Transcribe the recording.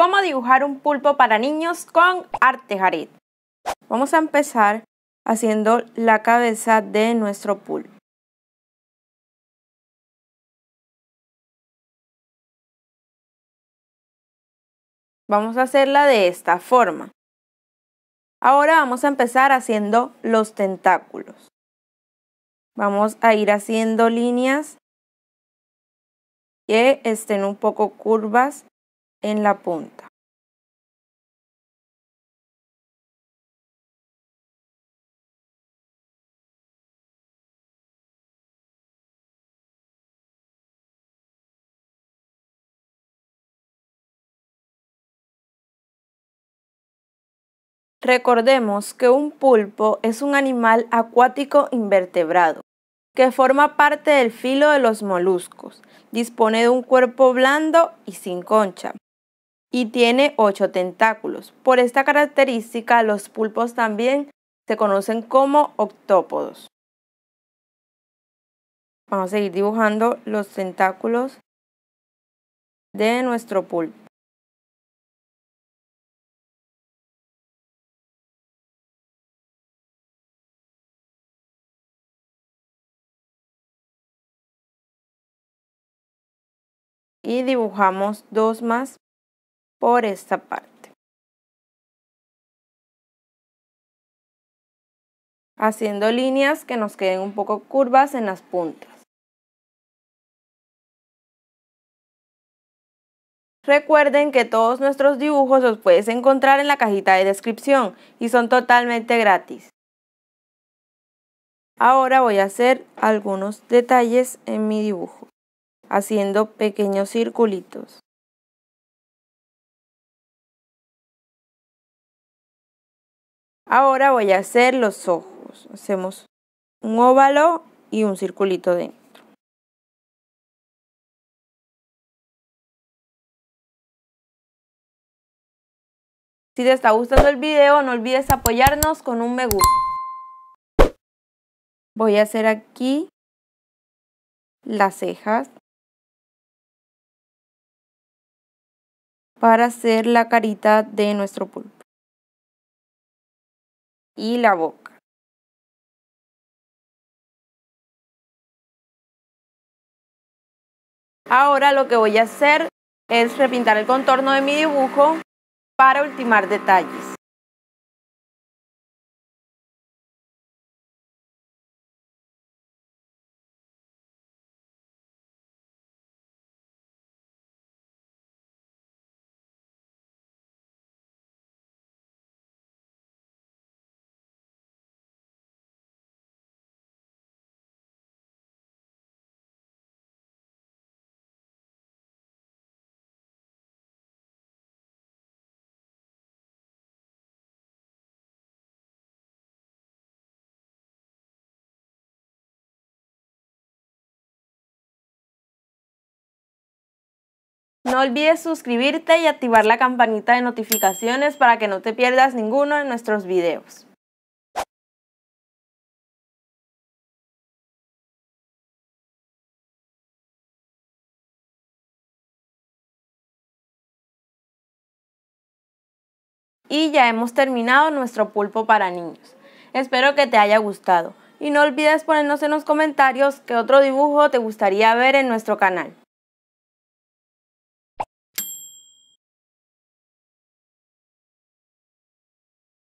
cómo dibujar un pulpo para niños con arte Jared. Vamos a empezar haciendo la cabeza de nuestro pulpo. Vamos a hacerla de esta forma. Ahora vamos a empezar haciendo los tentáculos. Vamos a ir haciendo líneas que estén un poco curvas en la punta. Recordemos que un pulpo es un animal acuático invertebrado que forma parte del filo de los moluscos. Dispone de un cuerpo blando y sin concha y tiene ocho tentáculos. Por esta característica, los pulpos también se conocen como octópodos. Vamos a seguir dibujando los tentáculos de nuestro pulpo. y dibujamos dos más por esta parte. Haciendo líneas que nos queden un poco curvas en las puntas. Recuerden que todos nuestros dibujos los puedes encontrar en la cajita de descripción y son totalmente gratis. Ahora voy a hacer algunos detalles en mi dibujo haciendo pequeños circulitos. Ahora voy a hacer los ojos. Hacemos un óvalo y un circulito dentro. Si te está gustando el video, no olvides apoyarnos con un me gusta. Voy a hacer aquí las cejas. para hacer la carita de nuestro pulpo. Y la boca. Ahora lo que voy a hacer es repintar el contorno de mi dibujo para ultimar detalles. No olvides suscribirte y activar la campanita de notificaciones para que no te pierdas ninguno de nuestros videos. Y ya hemos terminado nuestro pulpo para niños. Espero que te haya gustado y no olvides ponernos en los comentarios qué otro dibujo te gustaría ver en nuestro canal.